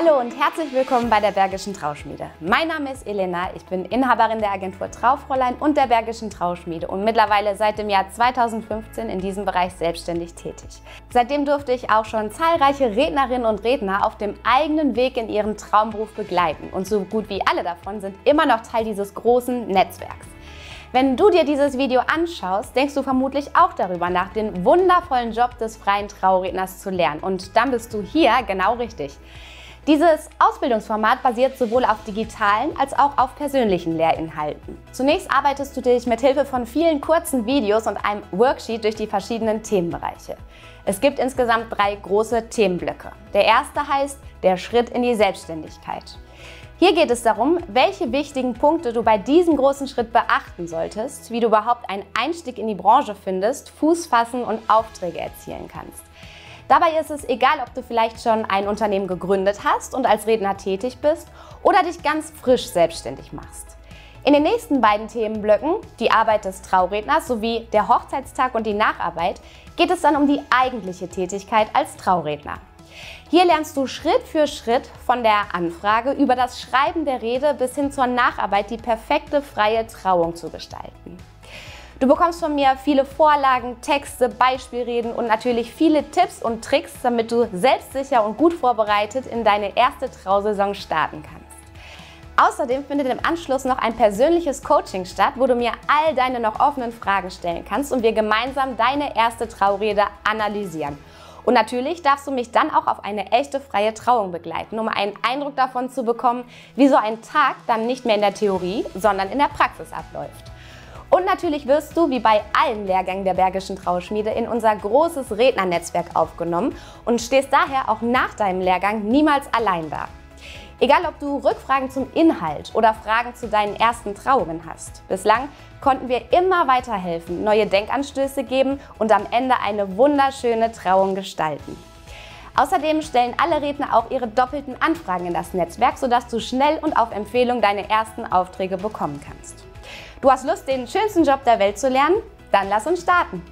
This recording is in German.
Hallo und herzlich willkommen bei der Bergischen Trauschmiede. Mein Name ist Elena, ich bin Inhaberin der Agentur Traufräulein und der Bergischen Trauschmiede und mittlerweile seit dem Jahr 2015 in diesem Bereich selbstständig tätig. Seitdem durfte ich auch schon zahlreiche Rednerinnen und Redner auf dem eigenen Weg in ihren Traumberuf begleiten und so gut wie alle davon sind immer noch Teil dieses großen Netzwerks. Wenn du dir dieses Video anschaust, denkst du vermutlich auch darüber nach, den wundervollen Job des freien Trauredners zu lernen. Und dann bist du hier genau richtig. Dieses Ausbildungsformat basiert sowohl auf digitalen als auch auf persönlichen Lehrinhalten. Zunächst arbeitest du dich mit Hilfe von vielen kurzen Videos und einem Worksheet durch die verschiedenen Themenbereiche. Es gibt insgesamt drei große Themenblöcke. Der erste heißt der Schritt in die Selbstständigkeit. Hier geht es darum, welche wichtigen Punkte du bei diesem großen Schritt beachten solltest, wie du überhaupt einen Einstieg in die Branche findest, Fuß fassen und Aufträge erzielen kannst. Dabei ist es egal, ob du vielleicht schon ein Unternehmen gegründet hast und als Redner tätig bist oder dich ganz frisch selbstständig machst. In den nächsten beiden Themenblöcken, die Arbeit des Trauredners sowie der Hochzeitstag und die Nacharbeit, geht es dann um die eigentliche Tätigkeit als Trauredner. Hier lernst du Schritt für Schritt von der Anfrage über das Schreiben der Rede bis hin zur Nacharbeit die perfekte freie Trauung zu gestalten. Du bekommst von mir viele Vorlagen, Texte, Beispielreden und natürlich viele Tipps und Tricks, damit du selbstsicher und gut vorbereitet in deine erste Trausaison starten kannst. Außerdem findet im Anschluss noch ein persönliches Coaching statt, wo du mir all deine noch offenen Fragen stellen kannst und wir gemeinsam deine erste Traurede analysieren. Und natürlich darfst du mich dann auch auf eine echte freie Trauung begleiten, um einen Eindruck davon zu bekommen, wie so ein Tag dann nicht mehr in der Theorie, sondern in der Praxis abläuft. Und natürlich wirst du, wie bei allen Lehrgängen der Bergischen Trauschmiede, in unser großes Rednernetzwerk aufgenommen und stehst daher auch nach deinem Lehrgang niemals allein da. Egal, ob du Rückfragen zum Inhalt oder Fragen zu deinen ersten Trauungen hast. Bislang konnten wir immer weiterhelfen, neue Denkanstöße geben und am Ende eine wunderschöne Trauung gestalten. Außerdem stellen alle Redner auch ihre doppelten Anfragen in das Netzwerk, sodass du schnell und auf Empfehlung deine ersten Aufträge bekommen kannst. Du hast Lust, den schönsten Job der Welt zu lernen? Dann lass uns starten!